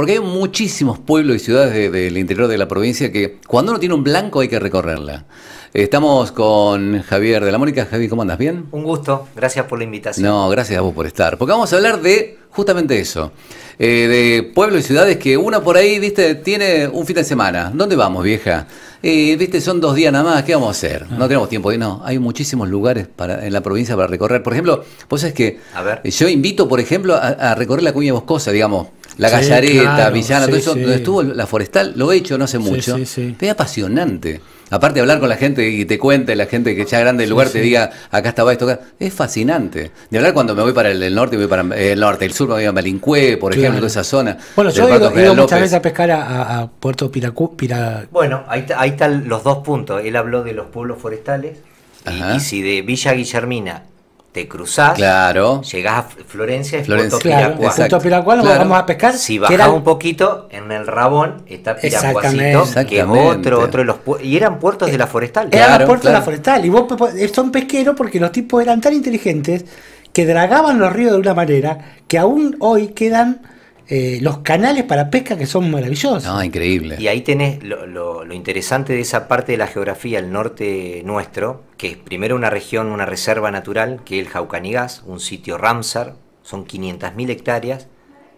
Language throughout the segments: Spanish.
Porque hay muchísimos pueblos y ciudades del interior de la provincia que cuando uno tiene un blanco hay que recorrerla. Estamos con Javier de la Mónica. Javier, ¿cómo andas? ¿Bien? Un gusto, gracias por la invitación. No, gracias a vos por estar. Porque vamos a hablar de justamente eso. Eh, de pueblos y ciudades que una por ahí, viste, tiene un fin de semana. ¿Dónde vamos, vieja? Eh, viste, son dos días nada más, ¿qué vamos a hacer? No tenemos tiempo. No, hay muchísimos lugares para, en la provincia para recorrer. Por ejemplo, vos sabés que A ver. yo invito, por ejemplo, a, a recorrer la cuña boscosa, digamos, la Sí, Gallareta, claro, Villana, sí, todo eso, sí. donde estuvo la forestal, lo he hecho no hace mucho. sí, sí. Es apasionante. Aparte de hablar con la gente y te cuente, la gente que ya grande del lugar sí. te diga, acá estaba esto, acá. Es fascinante. De hablar cuando me voy para el, el norte, me voy para eh, el norte, el sur me voy a Malincue, por Claro. ejemplo, esa zona. Bueno, yo he ido, he General ido muchas veces a pescar a, Puerto Piracú, Pira, Bueno, ahí, están los dos puntos. Él habló de los pueblos forestales. Y si de Villa Guillermina te cruzás, Claro. llegás a Florencia, es Florencia. Puerto claro, Piracuá. junto a Piracuá Claro. vamos a pescar. Si bajás era- un poquito, en el Rabón está Piracuacito, Exactamente. que es Exactamente. otro, otro de los pu- Y eran puertos de la forestal. Era Claro, la puerta de claro. la forestal. Y vos son pesqueros porque los tipos eran tan inteligentes que dragaban los ríos de una manera que aún hoy quedan eh, los canales para pesca que son maravillosos. No, increíble. Y ahí tenés lo, lo- lo interesante de esa parte de la geografía, el norte nuestro, que es primero una región, una reserva natural, que es el Jaucanigás, un sitio Ramsar, son 500.000 hectáreas,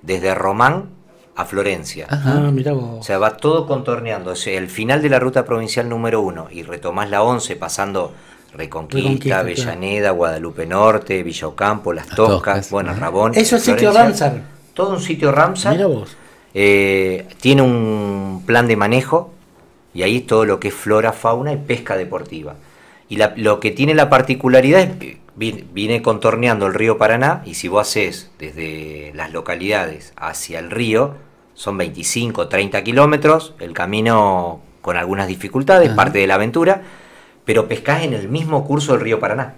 desde Román a Florencia. Ajá. Ah, mirá vos. O sea, va todo contorneando. O sea, el final de la ruta provincial número uno y retomás la 11 pasando Reconquista, Reconquista, Avellaneda, Guadalupe Norte, Villa Ocampo, Las Las Toscas, Toscas, bueno. Rabón. Eso es sitio. Ramsar. Todo un sitio Ramsar. Mira vos. Eh, tiene un plan de manejo y ahí es todo lo que es flora, fauna y pesca deportiva. Y la- lo que tiene la particularidad es que vi- viene contorneando el río Paraná y si vos haces desde las localidades hacia el río, son 25, 30 kilómetros, el camino con algunas dificultades, Ajá. parte de la aventura, pero pescás en el mismo curso del río Paraná.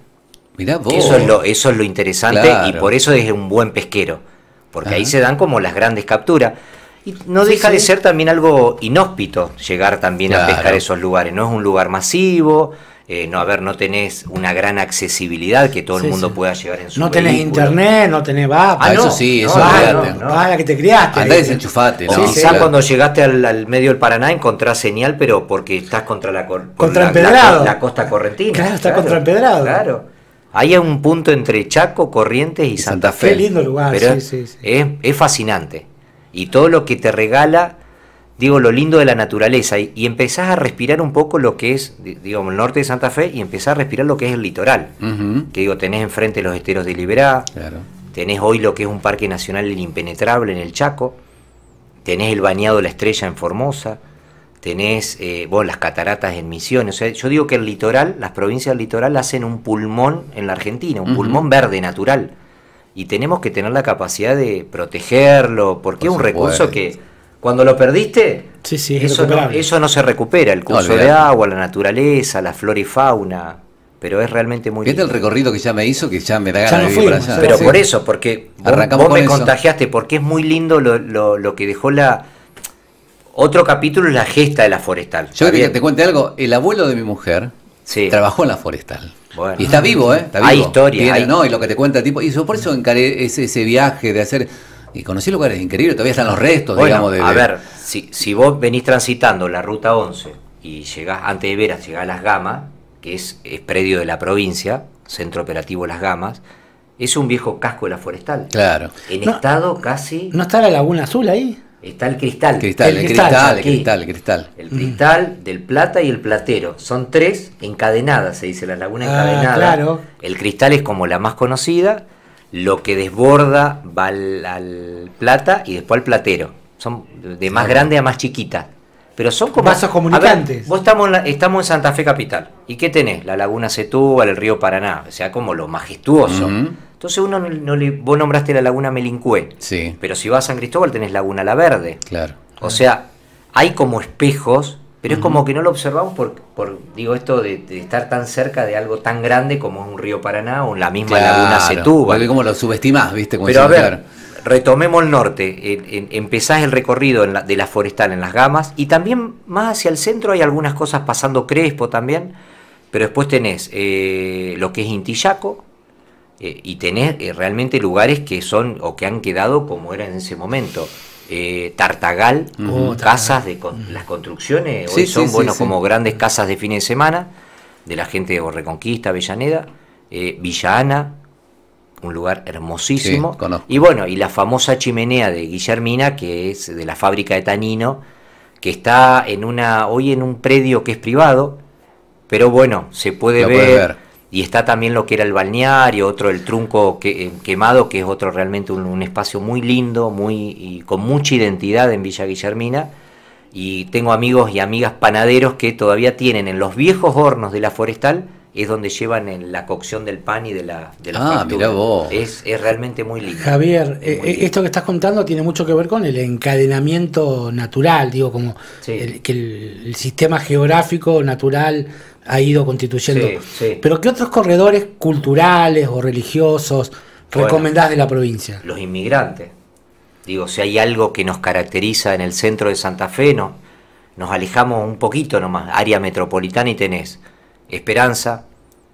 Mirá vos. Eso es lo, eso es lo interesante Claro. y por eso es un buen pesquero. Porque ahí se dan como las grandes capturas. Y no Sí, deja de ser también algo inhóspito llegar también a Claro. pescar esos lugares. No es un lugar masivo, eh, no, a ver, no tenés una gran accesibilidad que todo Sí, el mundo sí. pueda llegar en su No tenés internet, no tenés va. Ah, eso sí, eso no, no, no. La que te criaste. Andá desenchufate, O ¿no? Quizás Claro. cuando llegaste al, al medio del Paraná encontrás señal, pero porque estás contra la, cor- Contra la, la- la costa correntina. Claro, está contra empedrado. Claro. Ahí hay un punto entre Chaco, Corrientes y, Santa, Santa Fe. Qué lindo lugar, Pero sí, sí, sí. Es, es fascinante. Y todo lo que te regala, digo, lo lindo de la naturaleza. Y, y empezás a respirar un poco lo que es, di- digamos, el norte de Santa Fe y empezás a respirar lo que es el litoral. Que digo, tenés enfrente los esteros de Liberá, Claro. tenés hoy lo que es un parque nacional el impenetrable en el Chaco, tenés el bañado La Estrella en Formosa, tenés eh, bueno, las cataratas en Misiones. O sea, yo digo que el litoral, las provincias del litoral hacen un pulmón en la Argentina, un pulmón verde natural. Y tenemos que tener la capacidad de protegerlo, porque Por es un recurso que cuando lo perdiste, Sí, sí, es eso, no, eso no se recupera. El curso de agua, la naturaleza, la flora y fauna. Pero es realmente muy Fíjate el recorrido que ya me hizo, que ya me da ganas de ir para fuimos, allá. Pero Sí. por eso, porque vos, vos me eso. contagiaste, porque es muy lindo lo, lo- lo que dejó la... Otro capítulo es la gesta de la forestal. Yo que te cuente algo. El abuelo de mi mujer Sí. trabajó en la forestal. Bueno. y está vivo, ¿eh? Está vivo. Hay historia, Tiene, hay- ¿no? Y lo que te cuenta el tipo. Y yo por eso encaré ese, ese viaje de hacer. Y conocí lugares increíbles. Todavía están los restos, Bueno, digamos. De, a ver, si, si vos venís transitando la ruta 11 y llegás, antes de Veras, llegás a Las Gamas, que es, es predio de la provincia, centro operativo Las Gamas, es un viejo casco de la forestal. Claro. En No. estado casi... ¿No está la Laguna Azul ahí? Está el cristal. Cristal, el, cristal, cristal, el cristal, el cristal. El cristal, del plata y el platero. Son tres encadenadas, se dice la laguna Ah, encadenada. claro. El cristal es como la más conocida. Lo que desborda va al, al plata y después al platero. Son de más Claro. grande a más chiquita. Pero son como. Vasos comunicantes. Ver, vos estamos en, la- estamos en Santa Fe Capital. ¿Y qué tenés? La laguna Setúbal, el río Paraná. O sea, como lo majestuoso. Ujú. Entonces uno no, no le- vos nombraste la laguna Melincue. Sí, Pero si vas a San Cristóbal tenés Laguna La Verde. claro. O sea, hay como espejos, pero es como que no lo observamos por, por digo, esto de, de estar tan cerca de algo tan grande como un río Paraná o la misma laguna Setúbal. porque como lo subestimás, ¿viste? Como Pero a ver, claro. retomemos el norte. Empezás el recorrido en la- de la forestal en las gamas y también más hacia el centro hay algunas cosas pasando Crespo también. Pero después tenés eh, lo que es Intillaco eh, y tenés eh, realmente lugares que son o que han quedado como eran en ese momento. eh, Tartagal, Ujú. casas de con- las construcciones, hoy son sí, bueno sí. como grandes casas de fin de semana de la gente de Reconquista, Avellaneda, eh, Villa Ana, un lugar hermosísimo. Sí, y bueno, y la famosa chimenea de Guillermina, que es de la fábrica de Tanino, que está en una, hoy en un predio que es privado, pero bueno, se puede Lo ver, puede ver. Y está también lo que era el balneario, otro el trunco que- eh, quemado, que es otro realmente un, un espacio muy lindo, muy y con mucha identidad en Villa Guillermina. Y tengo amigos y amigas panaderos que todavía tienen en los viejos hornos de la forestal, es donde llevan en la cocción del pan y de la, de la Ah, mirá vos. Es, es realmente muy lindo. Javier, Es eh, muy eh, lindo. esto que estás contando tiene mucho que ver con el encadenamiento natural, digo, como Sí. el- que el, el sistema geográfico natural ha ido constituyendo. Sí, sí. Pero ¿qué otros corredores culturales o religiosos Bueno. recomendás de la provincia? los inmigrantes. Digo, si hay algo que nos caracteriza en el centro de Santa Fe, no, nos alejamos un poquito nomás, área metropolitana y tenés Esperanza,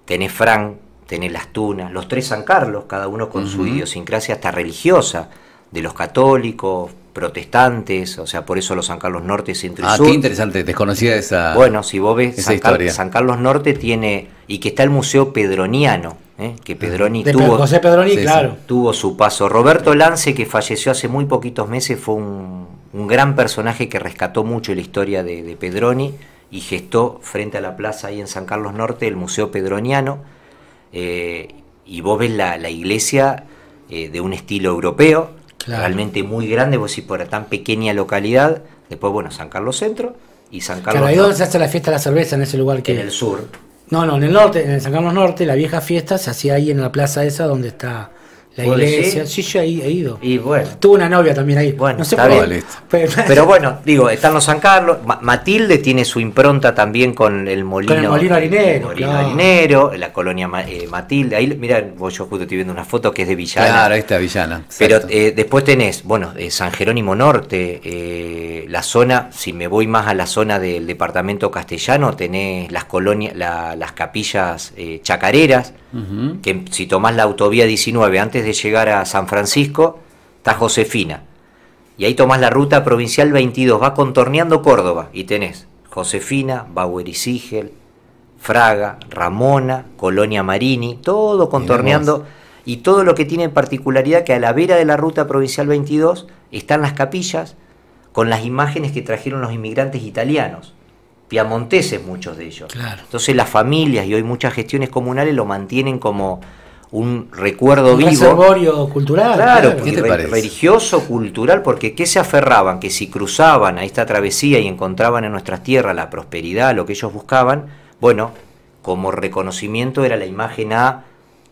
tenés Fran, tenés Las Tunas, los tres San Carlos, cada uno con su idiosincrasia hasta religiosa, de los católicos, protestantes, o sea, por eso los San Carlos Norte, Centro y Ah, Sur. qué interesante, desconocía esa. Bueno, si vos ves, esa San, Car- historia. San Carlos Norte tiene, y que está el Museo Pedroniano, ¿eh? que Pedroni De tuvo, José Pedroni, sí. claro. tuvo su paso. Roberto Lance, que falleció hace muy poquitos meses, fue un, un gran personaje que rescató mucho la historia de, de Pedroni y gestó frente a la plaza ahí en San Carlos Norte el Museo Pedroniano. eh, y vos ves la, la iglesia eh, de un estilo europeo, Claro. realmente muy grande, vos decís, por tan pequeña localidad. Después, bueno, San Carlos Centro y San Carlos Claro, ahí donde se hace la fiesta de la cerveza, en ese lugar que... en el sur. No, no, en el norte, en el San Carlos Norte, la vieja fiesta se hacía ahí en la plaza esa donde está la ¿Vos iglesia. decís? Sí, yo ahí he ido. Y bueno, Tuve una novia también ahí. Bueno, no sé está por bien. Pero, Pero bueno, digo, están los San Carlos. Ma- Matilde tiene su impronta también con el molino, Con el molino harinero, el molino claro. harinero, la colonia eh, Matilde. Ahí, mira, vos yo justo estoy viendo una foto que es de Villana. Claro, ahí está Villana. Pero eh, después tenés, bueno, eh, San Jerónimo Norte, eh, la zona, si me voy más a la zona del departamento castellano, tenés las colonias, la- las capillas eh, chacareras, que si tomás la autovía 19 antes de llegar a San Francisco, está Josefina. Y ahí tomás la ruta provincial 22, va contorneando Córdoba y tenés Josefina, Bauer y Sigel, Fraga, Ramona, Colonia Marini, todo contorneando y todo lo que tiene en particularidad que a la vera de la ruta provincial 22 están las capillas con las imágenes que trajeron los inmigrantes italianos, piamonteses muchos de ellos. Claro. Entonces las familias y hoy muchas gestiones comunales lo mantienen como un recuerdo un vivo. reservorio cultural. Claro, ¿Qué y te re- parece? religioso, cultural, porque ¿qué se aferraban? Que si cruzaban a esta travesía y encontraban en nuestras tierras la prosperidad, lo que ellos buscaban, bueno, como reconocimiento era la imagen a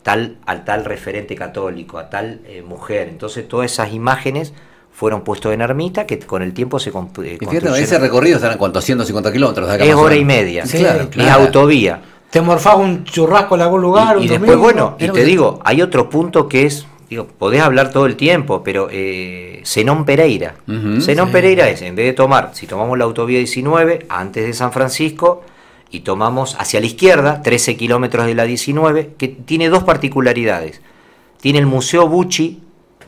tal, al tal referente católico, a tal eh, mujer. Entonces todas esas imágenes fueron puestos en ermita que con el tiempo se eh, construyeron. ese recorrido estará en cuánto, 150 kilómetros de acá. Es hora y media. Sí, claro, es autovía. Te morfás un churrasco en algún lugar. Y, y un después, domingo, bueno, y te digo, hay otro punto que es, digo, podés hablar todo el tiempo, pero eh, Zenón Pereira. Ujú. Zenón Sí. Pereira es, en vez de tomar, si tomamos la autovía 19, antes de San Francisco, y tomamos hacia la izquierda, 13 kilómetros de la 19, que tiene dos particularidades. Tiene el Museo Bucci,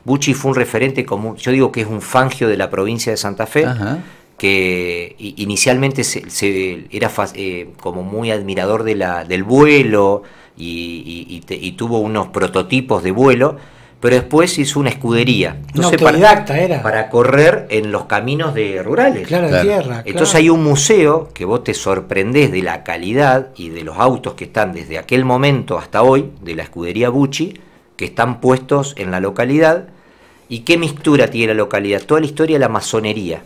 Bucci fue un referente como, yo digo que es un fangio de la provincia de Santa Fe, Ajá. Que inicialmente se, se- era fa- eh, como muy admirador de la, del vuelo y, y- y te- y tuvo unos prototipos de vuelo, pero después hizo una escudería. Un Entonces, para, era. para correr en los caminos de rurales. Claro, de Claro. tierra. Entonces claro. hay un museo que vos te sorprendés de la calidad y de los autos que están desde aquel momento hasta hoy, de la escudería Bucci, que están puestos en la localidad. ¿Y qué mixtura tiene la localidad? Toda la historia de la masonería.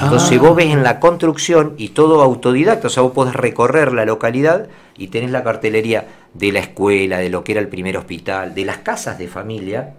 Entonces Ah. vos ves en la construcción y todo autodidacta, o sea, vos podés recorrer la localidad y tenés la cartelería de la escuela, de lo que era el primer hospital, de las casas de familia,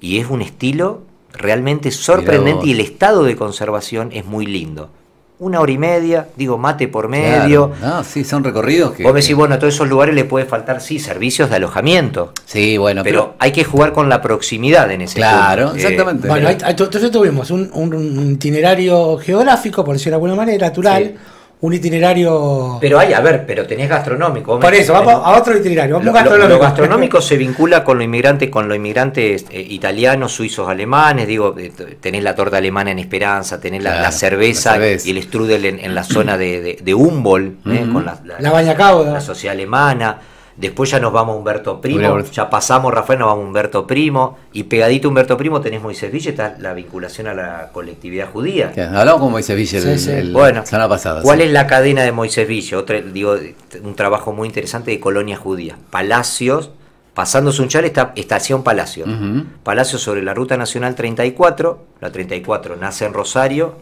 y es un estilo realmente sorprendente y el estado de conservación es muy lindo. Una hora y media, digo, mate por medio. Claro. No, sí, son recorridos que. Vos me decís, bueno, a todos esos lugares le puede faltar, sí, servicios de alojamiento, Sí, bueno, pero pero. hay que jugar con la proximidad en ese Claro, punto. Eh, exactamente. Bueno, ahí- ahí- entonces tuvimos un, un- un itinerario geográfico, por decirlo de alguna manera, natural, un itinerario. Pero hay, a ver, pero tenés gastronómico. Por eso, vamos a otro itinerario. Vamos Lo, gastronómico. lo gastronómico se vincula con lo inmigrante, con los inmigrantes eh, italianos, suizos, alemanes. Digo, eh, tenés la torta alemana en Esperanza, tenés la, Claro, la cerveza, la cerveza. y el strudel en, en la zona de, de, de Humboldt, eh, con la, la- La baña cauda. la sociedad alemana. Después ya nos vamos a Humberto Primo, Humberto. ya pasamos Rafael, nos vamos a Humberto Primo, y pegadito a Humberto Primo tenés Moisés Villa, está la vinculación a la colectividad judía. Hablamos con Moisés Villa el, Sí, el- Bueno, la semana pasada. ¿cuál sí. es la cadena de Moisés Villa? Otra, digo, un trabajo muy interesante de colonias judías. Palacios, pasando Sunchal está Estación Palacio. Ujú. Palacio sobre la Ruta Nacional 34, la 34 nace en Rosario,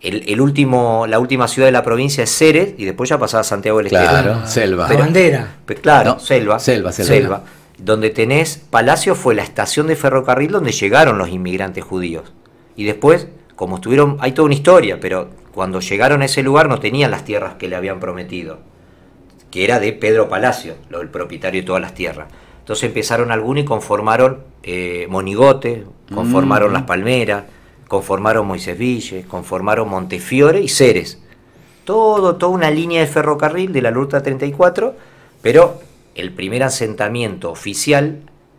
el, el último, la última ciudad de la provincia es Ceres y después ya pasaba a Santiago del Estero. Claro, selva. La bandera. Claro, No, selva, selva, selva. Donde tenés, Palacio fue la estación de ferrocarril donde llegaron los inmigrantes judíos. Y después, como estuvieron, hay toda una historia, pero cuando llegaron a ese lugar no tenían las tierras que le habían prometido, que era de Pedro Palacio, lo- el propietario de todas las tierras. Entonces empezaron algunos y conformaron eh, Monigote, conformaron Mm. Las Palmeras, conformaron Moisés Ville, conformaron Montefiore y Ceres todo, toda una línea de ferrocarril de la Ruta 34, pero el primer asentamiento oficial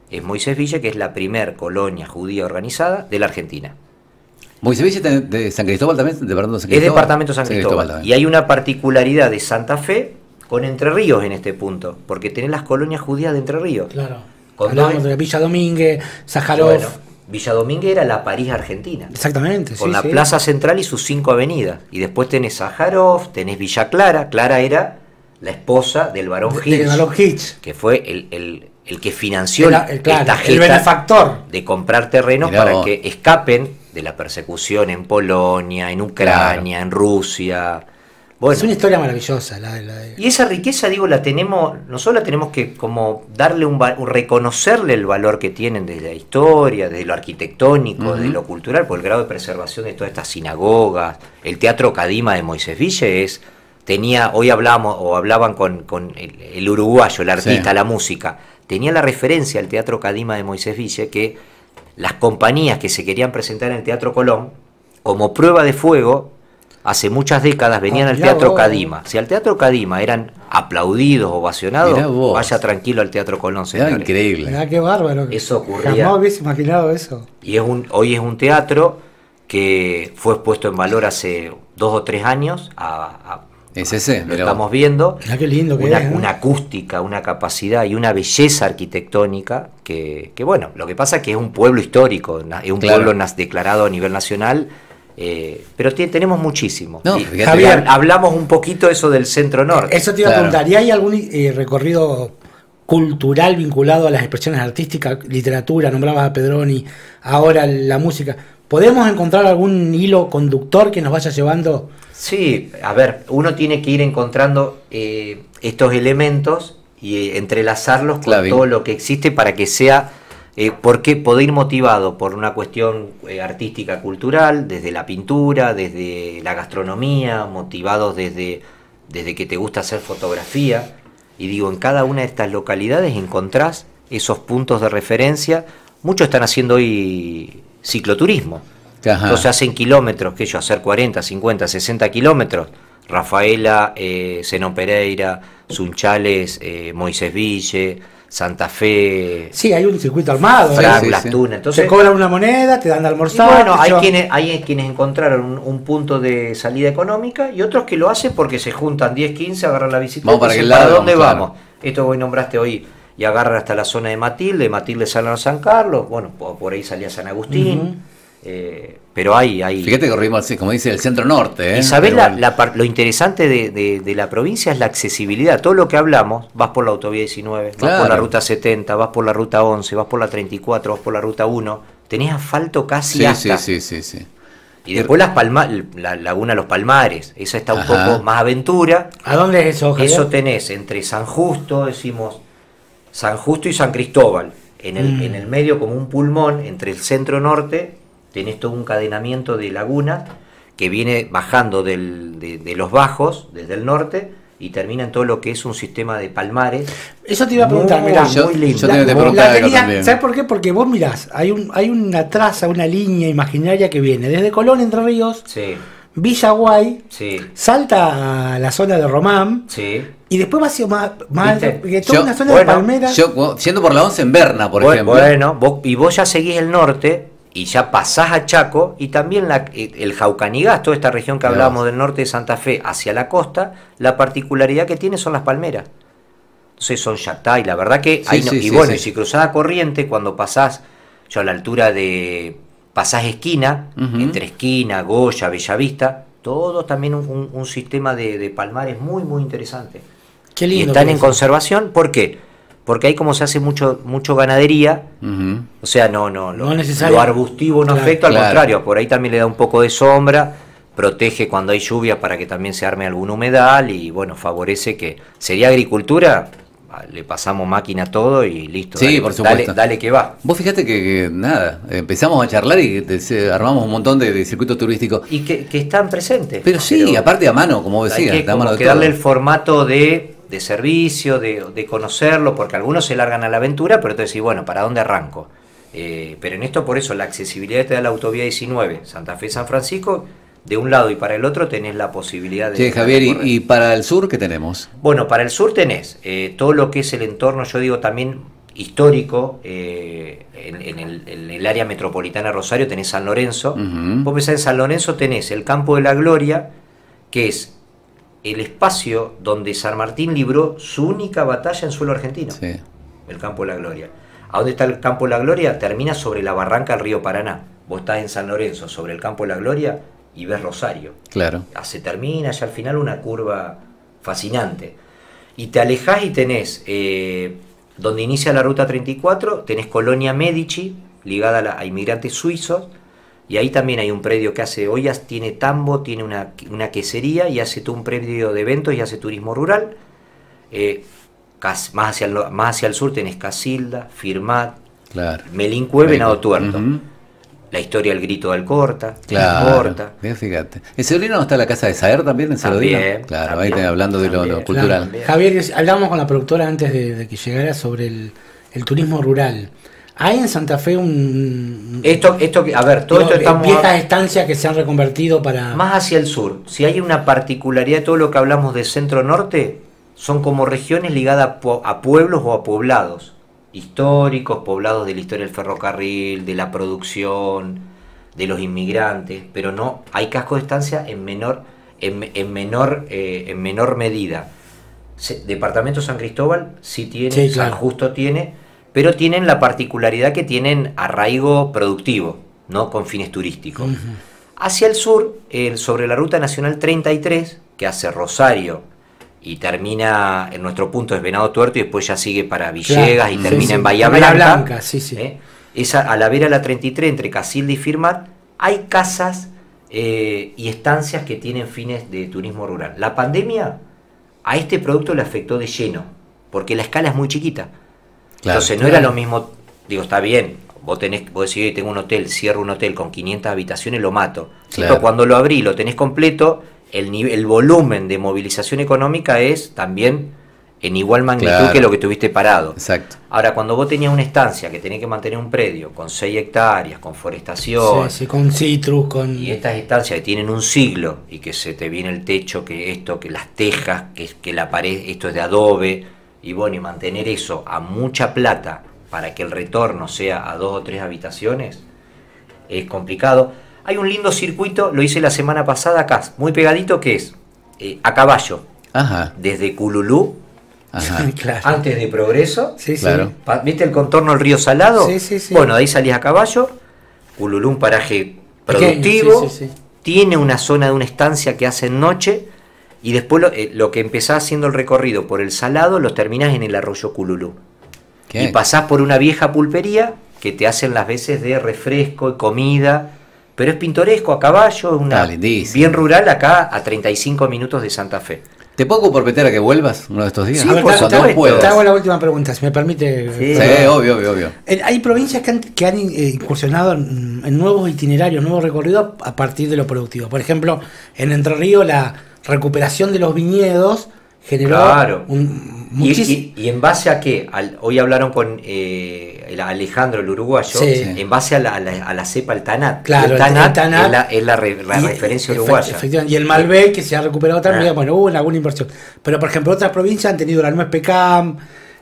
es Moisés Villa, que es la primer colonia judía organizada de la Argentina. Moisés Villa de, de San Cristóbal también, de San Es Cristóbal. departamento San Cristóbal. también. y hay una particularidad de Santa Fe con Entre Ríos en este punto, porque tenés las colonias judías de Entre Ríos. Claro. Con Hablamos dos- de Villa Domínguez, Sájarov. Bueno, Villa Domínguez era la París argentina. Exactamente. con sí, la sí. Plaza Central y sus cinco avenidas. Y después tenés Sájarov, tenés Villa Clara. Clara era la esposa del barón Hitch, Balón Hitch. que fue el, el- el que financió el- claro, el benefactor. de comprar terrenos Mirá para vos. que escapen de la persecución en Polonia, en Ucrania, en Rusia. Bueno, Es una historia maravillosa. La, de- la de- y esa riqueza, digo, la tenemos, nosotros la tenemos que como darle un, reconocerle el valor que tienen desde la historia, desde lo arquitectónico, Ujú. desde lo cultural, por el grado de preservación de todas estas sinagogas. El teatro Cadima de Moisés Ville es, tenía, hoy hablamos, o hablaban con, con el, el uruguayo, el artista, Sí. la música, tenía la referencia al teatro Cadima de Moisés Ville que las compañías que se querían presentar en el Teatro Colón, como prueba de fuego, hace muchas décadas venían Ah, al Teatro vos. Cadima. Si al Teatro Cadima eran aplaudidos, ovacionados, vaya tranquilo al Teatro Colón, Era señores. increíble. Mirá qué bárbaro. Eso ocurría. Jamás hubiese imaginado eso. Y es un, hoy es un teatro que fue puesto en valor hace dos o tres años. A, a- Es ese, lo mirá estamos vos. viendo. Mirá qué lindo que Una, es. ¿no? una acústica, una capacidad y una belleza arquitectónica que, que, bueno, lo que pasa es que es un pueblo histórico, es un Claro. pueblo declarado a nivel nacional, eh, pero tenemos muchísimo. No, Y- fíjate. Javier. hablamos un poquito eso del centro norte. Eso te iba Claro. a preguntar. ¿Y hay algún eh, recorrido cultural vinculado a las expresiones artísticas, literatura? Nombrabas a Pedroni, ahora la música. ¿Podemos encontrar algún hilo conductor que nos vaya llevando? Sí, a ver, uno tiene que ir encontrando eh, estos elementos y eh, entrelazarlos con Clave. todo lo que existe para que sea, eh, porque poder ir motivado por una cuestión eh, artística, cultural, desde la pintura, desde la gastronomía, motivados desde, desde que te gusta hacer fotografía. Y digo, en cada una de estas localidades encontrás esos puntos de referencia. Muchos están haciendo hoy cicloturismo. Ajá. Entonces hacen kilómetros, que ellos hacer 40, 50, 60 kilómetros. Rafaela, eh, Zenón Pereira, Sunchales, eh, Moisés Ville, Santa Fe, Sí, hay un circuito armado. ¿eh? Sí, Frank, sí, Las sí. Tunas. Entonces, Se cobran una moneda, te dan de y almorzar. bueno, te hay quienes, hay quienes encontraron un, un punto de salida económica y otros que lo hacen porque se juntan 10, 15, agarran la bicicleta Vamos para y ¿para lado, dónde claro. vamos? Esto vos nombraste hoy y agarran hasta la zona de Matilde, Matilde salen a San Carlos, bueno, por, ahí salía San Agustín. Eh, pero hay... hay Fíjate que corrimos, así, como dice, el centro norte. ¿eh? Y sabés la- la lo interesante de, de- de la provincia es la accesibilidad. Todo lo que hablamos, vas por la autovía 19, vas por la ruta 70, vas por la ruta 11, vas por la 34, vas por la ruta 1, tenés asfalto casi Sí, hasta. sí, sí, sí, sí. Y después las palma, la laguna Los Palmares, esa está un Ajá. poco más aventura. ¿A dónde es eso, Javier? Eso tenés entre San Justo, decimos San Justo y San Cristóbal. En el, Mm. en el medio, como un pulmón, entre el centro norte, tenés todo un cadenamiento de lagunas que viene bajando del- de, de los bajos, desde el norte, y termina en todo lo que es un sistema de palmares. Eso te iba a preguntar, Muy, mirá. Yo- muy lindo. yo que te La- la tenía-. ¿Sabes por qué? Porque vos mirás, hay, un, hay una traza, una línea imaginaria que viene desde Colón, Entre Ríos, Sí. Villaguay, Sí, salta a la zona de Román sí. y después va hacia más, más porque toda Yo- una zona bueno, de palmeras. Yo, siendo por la 11 en Berna, por ejemplo. Bueno, vos- y vos ya seguís el norte y ya pasás a Chaco y también la- eh, el Jaucanigás, toda esta región que hablábamos del norte de Santa Fe hacia la costa, la particularidad que tiene son las palmeras. Entonces son Yatay, la verdad que Sí, ahí no- sí, y sí, bueno, y si cruzás a corriente, cuando pasás, yo a la altura de pasás esquina, entre esquina, Goya, Bellavista, todo también un, un- un sistema de, de palmares muy, muy interesante. Qué Y lindo. están que en conservación, ¿por qué? Porque ahí como se hace mucho, mucho ganadería, o sea, no, no, lo, No lo arbustivo no Claro. afecta, al Claro. contrario, por ahí también le da un poco de sombra, protege cuando hay lluvia para que también se arme algún humedal y bueno, favorece que sería agricultura, ah, le pasamos máquina a todo y listo. Sí, dale, por supuesto. Dale, dale que va. Vos fíjate que, que, nada, empezamos a charlar y te- se- armamos un montón de, de circuitos turísticos. Y que, que están presentes. Pero sí, aparte a mano, como hay decía, que, a mano como de que darle el formato de, de servicio, de, de conocerlo, porque algunos se largan a la aventura, pero tú decís, bueno, ¿para dónde arranco? Eh, pero en esto, por eso, la accesibilidad te da la autovía 19, Santa Fe-San Francisco, de un lado y para el otro tenés la posibilidad de... Che, Javier, y, y para el sur qué tenemos? Bueno, para el sur tenés eh, todo lo que es el entorno, yo digo también histórico, eh, en, en el, en el área metropolitana de Rosario tenés San Lorenzo. Ujú. Vos pensás en San Lorenzo tenés el Campo de la Gloria, que es el espacio donde San Martín libró su única batalla en suelo argentino, Sí. el Campo de la Gloria. ¿A dónde está el Campo de la Gloria? Termina sobre la barranca del río Paraná. Vos estás en San Lorenzo, sobre el Campo de la Gloria, y ves Rosario Claro. Ah, se termina ya al final una curva fascinante. Y te alejás y tenés, eh, donde inicia la ruta 34, tenés Colonia Medici, ligada a, la- a inmigrantes suizos, y ahí también hay un predio que hace ollas, tiene tambo, tiene una, una quesería y hace todo un predio de eventos y hace turismo rural. Eh, más, hacia el, más hacia el sur tenés Casilda, Firmat, Claro. Melincue, Venado Tuerto. La historia del grito del Corta, Claro. Corta. Bien, fíjate. ¿En Salodino no está la casa de Saer también en? También, claro, también, ahí hablando de lo, cultural. Javier, hablábamos con la productora antes de, de que llegara sobre el, el turismo rural. Hay en Santa Fe un. Esto, esto, a ver, todo digo, esto estamos viejas estancias que se han reconvertido para. más hacia el sur. Si hay una particularidad de todo lo que hablamos de centro-norte, son como regiones ligadas a, pue- a pueblos o a poblados históricos, poblados de la historia del ferrocarril, de la producción, de los inmigrantes, pero no hay cascos de estancia en menor, en, en menor, eh, en menor medida. Departamento San Cristóbal sí tiene, Sí, San. Justo tiene, pero tienen la particularidad que tienen arraigo productivo, no con fines turísticos. Hacia el sur, sobre la ruta nacional 33, que hace Rosario y termina en nuestro punto es Venado Tuerto y después ya sigue para Villegas Claro, y termina sí. en Bahía Blanca. Blanca, sí, sí. ¿eh? Esa, a la vera de la 33, entre Casilda y Firmat, hay casas eh, y estancias que tienen fines de turismo rural. La pandemia a este producto le afectó de lleno, porque la escala es muy chiquita. Claro. Entonces no era lo mismo, digo, está bien, vos tenés, vos decís, "Oye, tengo un hotel, cierro un hotel con 500 habitaciones, lo mato. Claro. Pero cuando lo abrí y lo tenés completo, el, nivel, el volumen de movilización económica es también en igual magnitud Claro. que lo que tuviste parado. Exacto. Ahora, cuando vos tenías una estancia que tenés que mantener un predio con 6 hectáreas, con forestación, Sí, sí, con citrus, con. y estas estancias que tienen un siglo y que se te viene el techo, que esto, que las tejas, que, que la pared, esto es de adobe, y bueno, y mantener eso a mucha plata para que el retorno sea a dos o tres habitaciones, es complicado. Hay un lindo circuito, lo hice la semana pasada acá, muy pegadito, que es eh, a caballo, Ajá. desde Cululú, Ajá. claro. antes de Progreso, Sí, sí. Claro. ¿Viste el contorno del río Salado? Sí, sí, sí. Bueno, de ahí salís a caballo. Ululú, un paraje productivo. sí, sí, sí. Tiene una zona de una estancia que hace noche. Y después lo, eh, lo que empezás haciendo el recorrido por el Salado, lo terminás en el arroyo Cululú. ¿Qué? Y pasás por una vieja pulpería que te hacen las veces de refresco y comida. Pero es pintoresco a caballo, una bien rural acá a 35 minutos de Santa Fe. ¿Te puedo comprometer a que vuelvas uno de estos días? Sí, A ver, por te- hago la última pregunta, si me permite. Sí. Sí, obvio, obvio, obvio. Eh, Hay provincias que han, que han eh, incursionado en, en nuevos itinerarios, nuevos recorridos a partir de lo productivo. Por ejemplo, en Entre Ríos la recuperación de los viñedos generó Claro. un, Y, muchis- y- y en base a qué? Al- hoy hablaron con eh, el Alejandro, el uruguayo, Sí. en base a la, a la- a la cepa, el Tanat. Claro, el Tanat, el Tanat. es la, es la re- la y- referencia efe- uruguaya. efectivamente, y el Malbec que se ha recuperado también, Ah. bueno, hubo alguna inversión. Pero por ejemplo, otras provincias han tenido la nuez Pecam.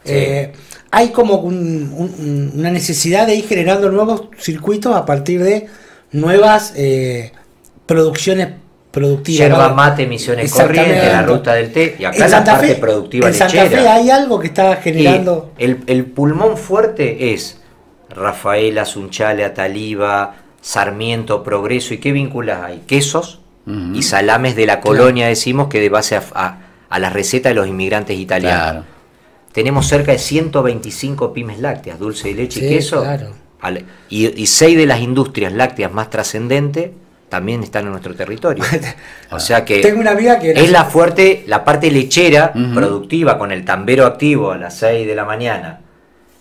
Sí. eh, hay como un- un- una necesidad de ir generando nuevos circuitos a partir de nuevas eh, producciones productivas. Yerba ¿no? mate, Misiones. Corrientes, la ruta del té, y acá En la Santa parte Fe, productiva en Santa lechera. Fe hay algo que está generando. el, el pulmón fuerte es Rafaela, Sunchale, Ataliba, Sarmiento, Progreso. ¿Y qué vínculos hay? Quesos y salames de la colonia, decimos que de base a, a, a la receta de los inmigrantes italianos. Claro. Tenemos cerca de 125 pymes lácteas, dulce de leche Sí, y queso. claro. Al- Y, y seis de las industrias lácteas más trascendentes también están en nuestro territorio. O sea que Tengo una amiga que es la fuerte, la parte lechera, productiva, con el tambero activo a las 6 de la mañana.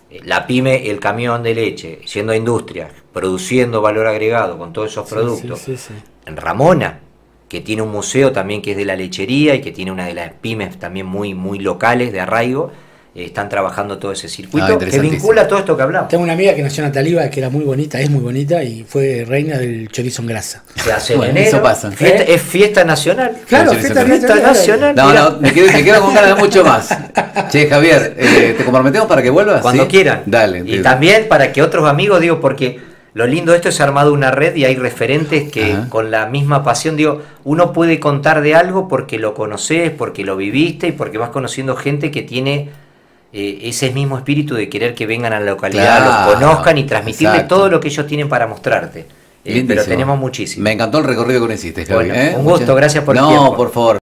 eh, La pyme, el camión de leche, yendo a industrias, produciendo valor agregado con todos esos productos. sí, sí, sí. En Ramona, que tiene un museo también que es de la lechería y que tiene una de las pymes también muy, muy locales de arraigo, están trabajando todo ese Ah, circuito que vincula todo esto que hablamos. Tengo una amiga que nació en Ataliba que era muy bonita, es muy bonita y fue reina del chorizo en grasa. Se hace Bueno, en enero, eso pasa. fiesta- ¿Eh? es fiesta nacional. Claro, fiesta nacional. nacional. No, no, me quedo, me quedo con ganas de mucho más. Che, Javier, eh, ¿te comprometemos para que vuelvas? Cuando ¿Sí? quieran. Dale. Y también para que otros amigos, digo, porque lo lindo de esto es armado una red y hay referentes que Ajá. con la misma pasión, digo, uno puede contar de algo porque lo conoces, porque lo viviste y porque vas conociendo gente que tiene eh, ese mismo espíritu de querer que vengan a la localidad, Claro, los conozcan y transmitirle exacto. todo lo que ellos tienen para mostrarte. Eh, pero tenemos muchísimo. Me encantó el recorrido que hiciste, Javi. Bueno, ¿eh? un gusto, Muchas- gracias por No, por favor.